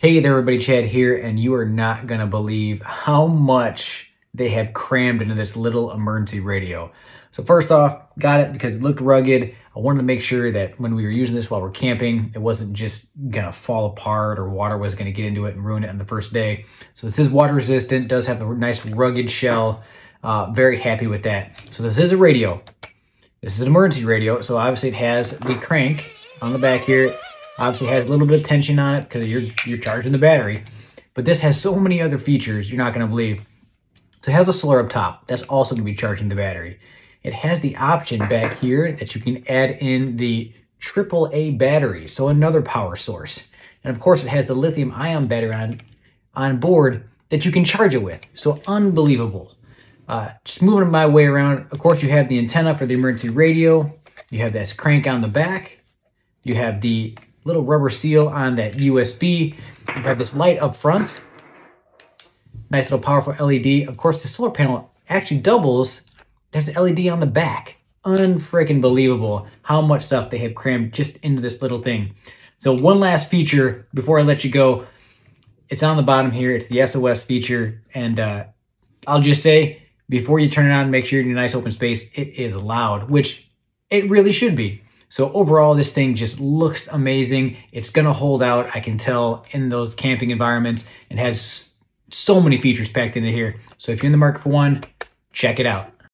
Hey there everybody, Chad here, and you are not gonna believe how much they have crammed into this little emergency radio. So first off, got it because it looked rugged. I wanted to make sure that when we were using this while we're camping, it wasn't just gonna fall apart or water was gonna get into it and ruin it on the first day. So this is water resistant, does have a nice rugged shell. Uh, very happy with that. So this is a radio. This is an emergency radio, so obviously it has the crank on the back here Obviously has a little bit of tension on it because you're, you're charging the battery. But this has so many other features you're not going to believe. So it has a solar up top. That's also going to be charging the battery. It has the option back here that you can add in the AAA battery, so another power source. And of course, it has the lithium ion battery on, on board that you can charge it with. So unbelievable. Uh, just moving my way around, of course, you have the antenna for the emergency radio. You have this crank on the back. You have the little rubber seal on that USB. You have this light up front. Nice little powerful LED. Of course, the solar panel actually doubles. There's the LED on the back. Unfreaking believable how much stuff they have crammed just into this little thing. So one last feature before I let you go. It's on the bottom here. It's the SOS feature. And uh, I'll just say, before you turn it on, make sure you're in a nice open space. It is loud, which it really should be. So overall, this thing just looks amazing. It's gonna hold out, I can tell, in those camping environments It has so many features packed into here. So if you're in the market for one, check it out.